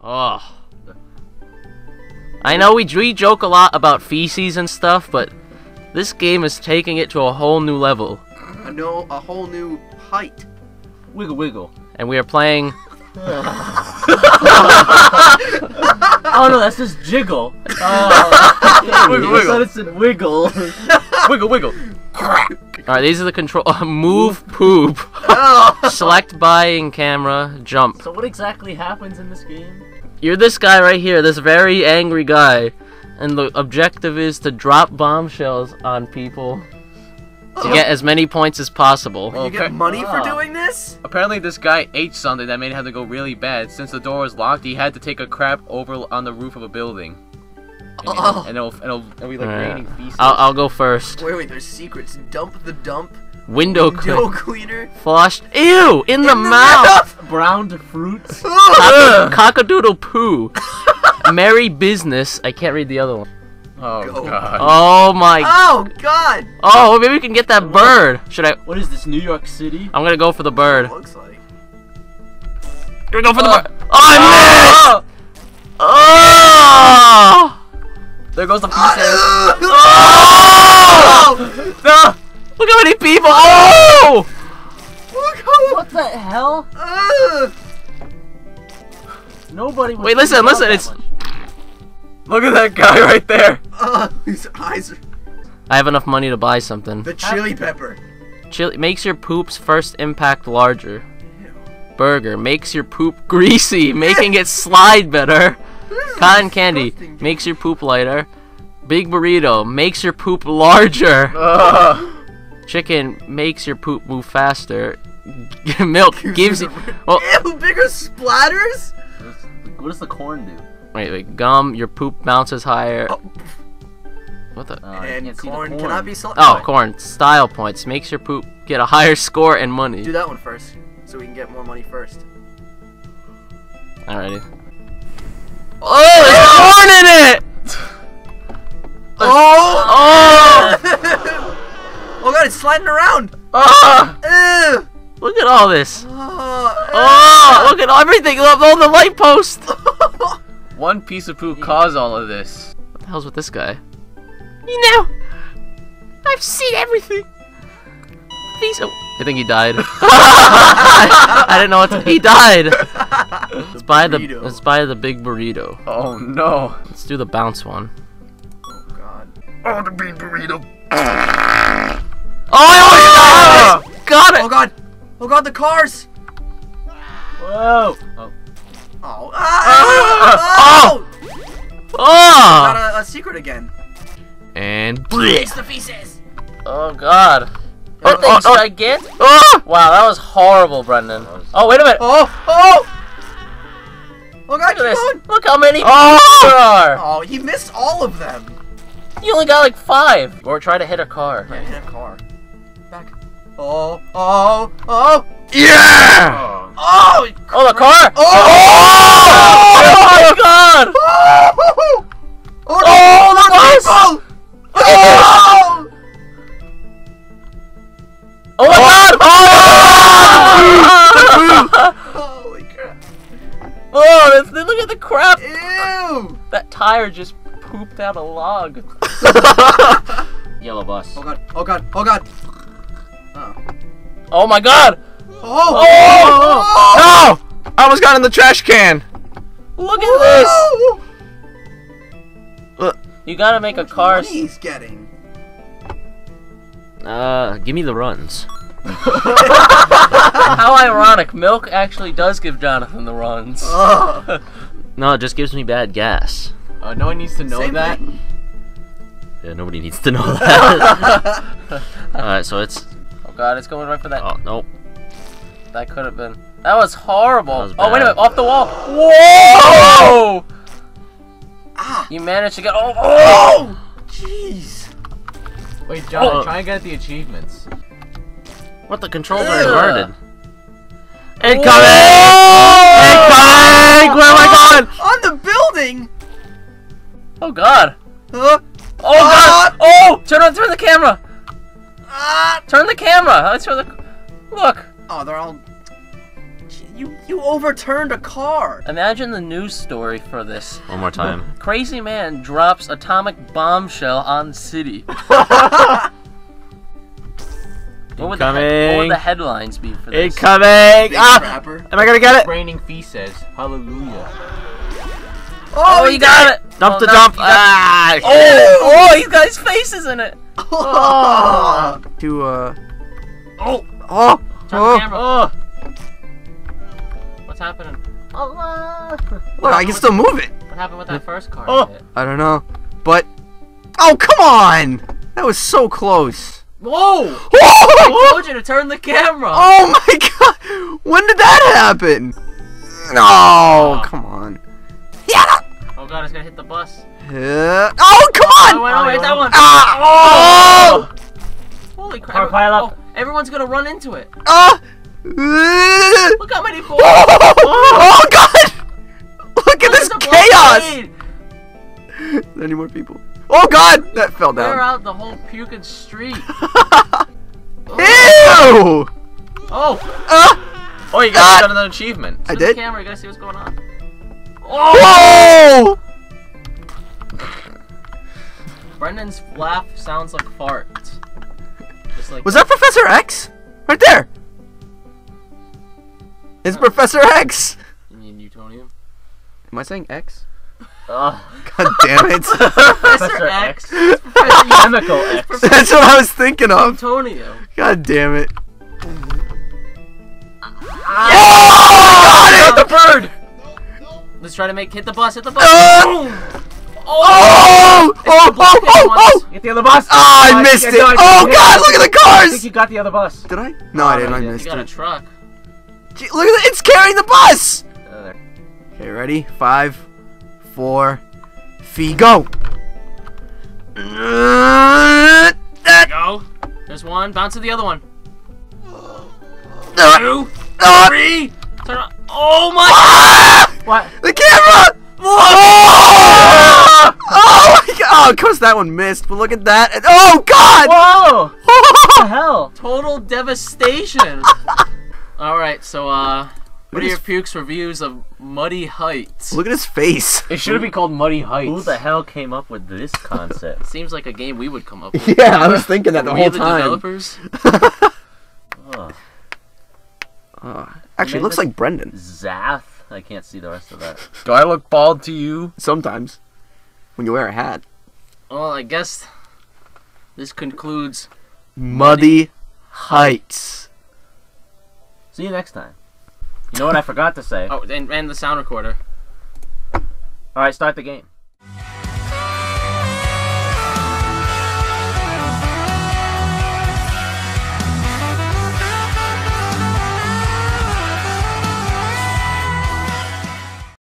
Oh. I know we, we joke a lot about feces and stuff, but this game is taking it to a whole new level. I know a whole new height. Wiggle wiggle. And we are playing. Oh no, that's just jiggle. Oh, Wiggle, I wiggle. thought it said wiggle. wiggle, wiggle. Alright, these are the control. move, poop. Oh. Select buying camera, jump. so what exactly happens in this game? You're this guy right here, this very angry guy. And the objective is to drop bombshells on people to get as many points as possible. you get money for Ah. doing this? Apparently, this guy ate something that made it have to go really bad. Since the door was locked, he had to take a crap over on the roof of a building. And, Oh. and it'll, it'll, it'll be like Alright. raining feces. I'll, I'll go first. Wait, wait, there's secrets. Dump the dump. Window Window clean. cleaner. Flushed. Ew! In the mouth! Browned fruits. Cock- Cockadoodle poo. Merry business. I can't read the other one. oh Go. god. Oh my. Oh God! Oh, maybe we can get that bird. Should I? What is this, New York City? I'm gonna go for the bird. Looks like. Gonna go for the uh, Oh. bird. Oh, I missed! Uh, oh! There goes the pieces. Oh! No! Look how many people! Oh! Look how. What the hell? Ugh. Nobody. would Wait, listen, listen, it's- much. Look at that guy right there. Ugh, his eyes are. I have enough money to buy something. The chili pepper. Chili makes your poops first impact larger. Burger makes your poop greasy, making it slide better. Cotton candy makes your poop lighter. Big burrito makes your poop larger. Ugh. Chicken makes your poop move faster. Milk gives you. Well, Ew, bigger splatters? What does the corn do? wait, wait. Gum, your poop bounces higher. Oh. What the? Uh, and can't the corn, cannot be selected. Oh, corn. Style points makes your poop get a higher score and money. Do that one first, so we can get more money first. Alrighty. Oh, there's corn in it! God, it's sliding around! Ah! Oh! Ew! Look at all this. Oh! Oh! Look at everything on the light post. What One piece of poop caused all of this. What the hell's with this guy? You know, I've seen everything. Please. Oh, I think he died. I, I didn't know what to. He died. Let's buy the. Let's buy the big burrito. Oh no. Let's do the bounce one. oh god. Oh, the bean burrito. Oh, I almost oh, got it. Oh god! Oh god, the cars! Whoa! Oh, Oh! Ah! ah. Oh! Oh! Ah. Got a, a secret again. And It's the pieces! Oh God. Oh, Oh, oh, oh. gigantic. Oh! Wow, that was horrible, Brendan. Oh, wait a minute. Oh! Oh! Oh god, Look at this. Look how many oh! there are. Oh, he missed all of them! You only got like five. Or try to hit a car. Yeah, hit a car. Back. Oh, oh, oh! Yeah! Oh! Oh, the car! Oh! Oh, oh, oh my oh, God! Oh! Oh, Oh, the bus! people! Oh! Oh my God! Oh! Holy crap! oh, that's, look at the crap. Ew! That tire just pooped out a log. yellow bus. Oh god! Oh god! Oh god! Oh! Oh my God! Oh! Oh! No! I almost got in the trash can. Look at this! Oh! You gotta make a car. He's getting? Uh, give me the runs. How ironic. Milk actually does give Jonathan the runs. Oh! No, it just gives me bad gas. Uh, no one needs to know Same that. thing. Yeah, nobody needs to know that. Alright, so it's. Oh god, it's going right for that. Oh, nope. That could have been. That was horrible. That was oh wait a minute, off the wall. Whoa! Ah! You managed to get. Oh! oh! Oh! Jeez! Wait, John, Oh. try and get the achievements. What the controls are Ugh. inverted. Incoming! Incoming! Where am I going? On the building! Oh god! Huh? Oh god! Oh! Turn on, turn the camera! Ah! Turn the camera! Let's turn the. Look! Oh, they're all. You you overturned a car. Imagine the news story for this. One more time. Crazy man drops atomic bombshell on city. What would, the what would the headlines be for this? Incoming! Big Ah! rapper. Am I gonna get it? Raining feces. Hallelujah. Oh, you got it! Dump Oh, the no, dump! got- Ah! Oh, oh, he's got his faces in it. Oh. To uh. Oh! Oh! Turn oh. the camera. Oh! What's happening? Look, I can still move it. What happened with that first car? Oh. I don't know, but oh come on! That was so close. Whoa! Oh, I told you to turn the camera. oh my god! When did that happen? No, Oh. come on. Yeah. Oh god, it's gonna hit the bus. Uh, oh come Oh, on! wait, oh, wait, that one. Ah! Oh! Holy crap! Car pile up. Oh, everyone's gonna run into it. Ah! Look how many balls. Oh god! Look at this Look at the chaos! blade. Is there any more people? Oh god! That fell down. Clear out the whole puking street. Ew! Oh, Ah! Oh, you guys got another achievement. I to the did? camera. You gotta see what's going on. Oh! Whoa! Brendan's laugh sounds like farts. Just like Was that Professor X? Right there! It's Professor X! You mean Newtonium? Am I saying X? Ugh. God damn it. Professor X. Professor Chemical X. That's what I was thinking of. Newtonium. God damn it. Ah! Oh, the bird! Let's try to make hit the bus. Hit the bus. Uh, Boom. Oh! Oh! Oh! Oh! Oh! oh. Get the other bus! Ah, I Oh, missed it! No, Oh god, look at the I think cars! you got the other bus. Did I? No, I didn't. I no, you You missed got a truck. Gee, Look at it! It's carrying the bus! Uh. Okay, ready? Five, four, fee, go! Uh, that- Go. There's one. Bounce to the other one. uh, Two. uh, Three. Turn on. Oh my. ah! What? The camera! Oh! Oh my god! Of course that one missed, but look at that. And- Oh god! Whoa! What the hell? Total devastation. All right. So, uh, what are your his- pukes reviews of Muddy Heights? Look at his face. It should be called Muddy Heights. Who the hell came up with this concept? Seems like a game we would come up with. Yeah, I was thinking that the Are we whole the time. developers? oh, Uh, actually, it looks like Brendan. Zath? I can't see the rest of that. Do I look bald to you? Sometimes. When you wear a hat. Well, I guess this concludes. Muddy Heights. See you next time. You know what I forgot to say? Oh, and, and the sound recorder. Alright, start the game.